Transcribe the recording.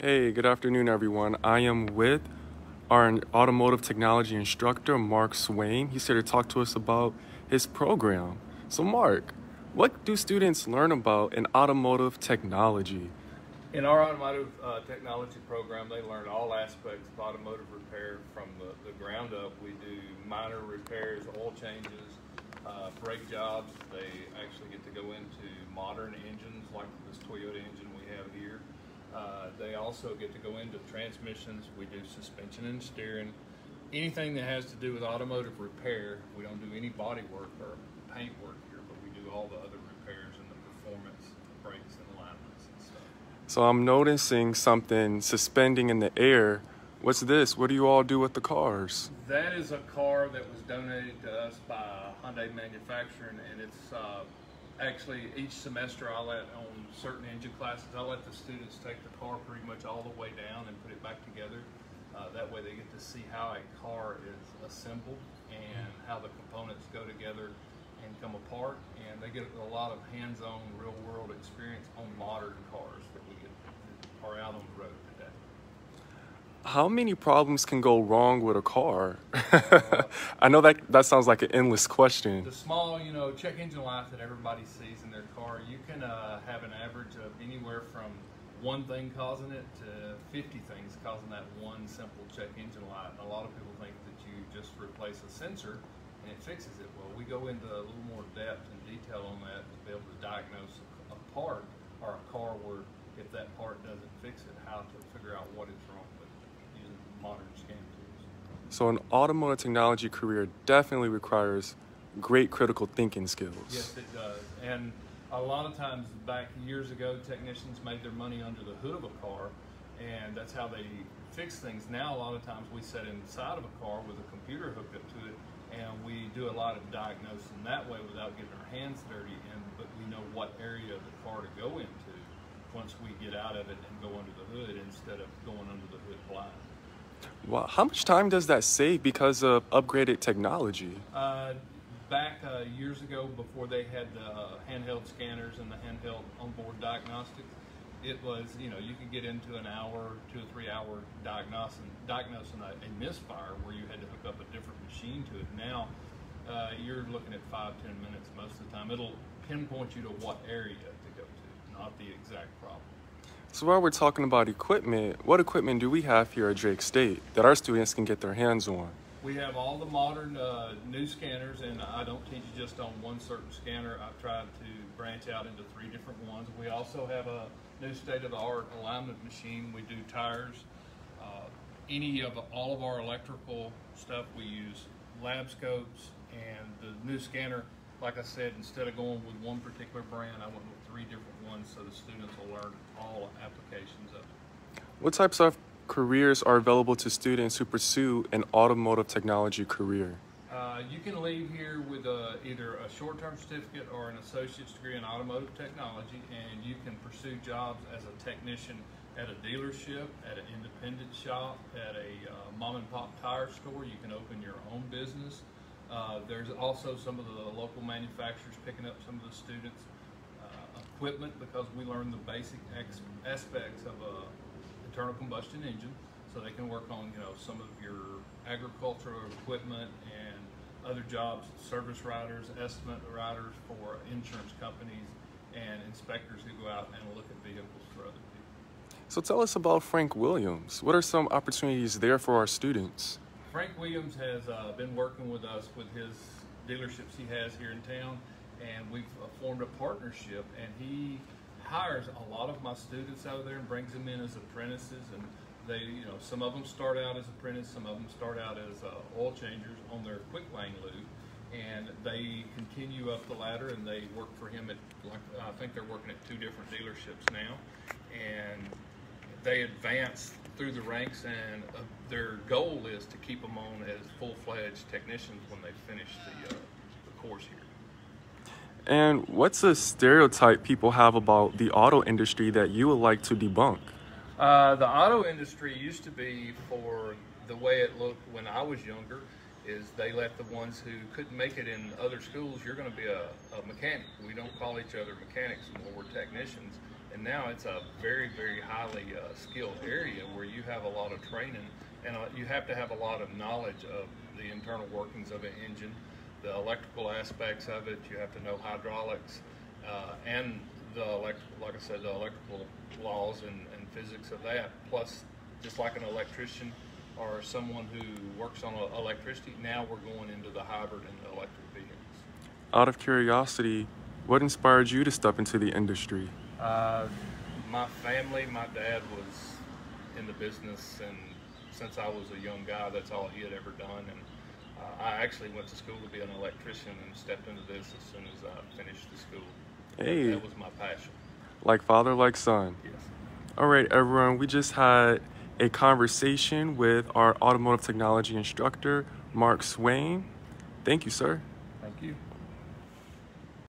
Hey, good afternoon, everyone. I am with our automotive technology instructor, Mark Swaim. He's here to talk to us about his program. So, Mark, what do students learn about in automotive technology? In our automotive uh, technology program, they learn all aspects of automotive repair from the, the ground up. We do minor repairs, oil changes, uh, brake jobs. They actually get to go into modern engines like this Toyota engine we have here. Uh, they also get to go into transmissions. We do suspension and steering. Anything that has to do with automotive repair. We don't do any body work or paint work here, but we do all the other repairs and the performance, the brakes and alignments and stuff. So I'm noticing something suspending in the air. What's this? What do you all do with the cars? That is a car that was donated to us by Hyundai Manufacturing, and it's uh, actually each semester I let on certain engine classes, I let the students take the car pretty much all the way down and put it back together. Uh, that way they get to see how a car is assembled and how the components go together and come apart. And they get a lot of hands-on real world experience on modern cars that we are out on the road. How many problems can go wrong with a car? I know that that sounds like an endless question. The small, you know, check engine light that everybody sees in their car, you can uh, have an average of anywhere from one thing causing it to 50 things causing that one simple check engine light. A lot of people think that you just replace a sensor and it fixes it. Well, we go into a little more depth and detail on that to be able to diagnose a part or a car where if that part doesn't fix it, how to figure out what is wrong with it modern scan tools. So an automotive technology career definitely requires great critical thinking skills. Yes, it does. And a lot of times back years ago, technicians made their money under the hood of a car, and that's how they fix things. Now, a lot of times we sit inside of a car with a computer hooked up to it, and we do a lot of diagnosing that way without getting our hands dirty, and but we know what area of the car to go into once we get out of it and go under the hood instead of going under the hood blind. Well, how much time does that save because of upgraded technology? Uh, back uh, years ago, before they had the uh, handheld scanners and the handheld onboard diagnostics, it was you know you could get into an hour, two or three hour diagnosing diagnosing a, a misfire where you had to hook up a different machine to it. Now uh, you're looking at five ten minutes most of the time. It'll pinpoint you to what area to go to, not the exact problem. So while we're talking about equipment, what equipment do we have here at Drake State that our students can get their hands on? We have all the modern uh, new scanners, and I don't teach just on one certain scanner. I've tried to branch out into three different ones. We also have a new state-of-the-art alignment machine. We do tires. Uh, any of all of our electrical stuff, we use lab scopes, and the new scanner. Like I said, instead of going with one particular brand, I went with three different ones, so the students will learn all applications of it. What types of careers are available to students who pursue an automotive technology career? Uh, you can leave here with a, either a short-term certificate or an associate's degree in automotive technology, and you can pursue jobs as a technician at a dealership, at an independent shop, at a uh, mom and pop tire store. You can open your own business. Uh, there's also some of the local manufacturers picking up some of the students' uh, equipment because we learn the basic aspects of a internal combustion engine, so they can work on you know some of your agricultural equipment and other jobs, service riders, estimate riders for insurance companies, and inspectors who go out and look at vehicles for other people. So tell us about Frank Williams. What are some opportunities there for our students? Frank Williams has uh, been working with us with his dealerships he has here in town, and we've uh, formed a partnership. And he hires a lot of my students out of there and brings them in as apprentices. And they, you know, some of them start out as apprentices, some of them start out as uh, oil changers on their quick lane lube, and they continue up the ladder and they work for him at, like I think they're working at two different dealerships now, and they advance through the ranks, and uh, their goal is to keep them on as full-fledged technicians when they finish the, uh, the course here. And what's a stereotype people have about the auto industry that you would like to debunk? Uh, the auto industry used to be for the way it looked when I was younger is they let the ones who couldn't make it in other schools, you're going to be a, a mechanic. We don't call each other mechanics anymore, we're technicians. And now it's a very, very highly uh, skilled area where you have a lot of training and uh, you have to have a lot of knowledge of the internal workings of an engine, the electrical aspects of it. You have to know hydraulics uh, and the elect- like I said, the electrical laws and, and physics of that. Plus, just like an electrician or someone who works on electricity, now we're going into the hybrid and electric vehicles. Out of curiosity, what inspired you to step into the industry? Uh, my family, my dad was in the business, and since I was a young guy, that's all he had ever done. And uh, I actually went to school to be an electrician and stepped into this as soon as I finished the school. Hey, That was my passion. like father, like son. Yes. All right, everyone, we just had a conversation with our automotive technology instructor, Mark Swaim. Thank you, sir. Thank you.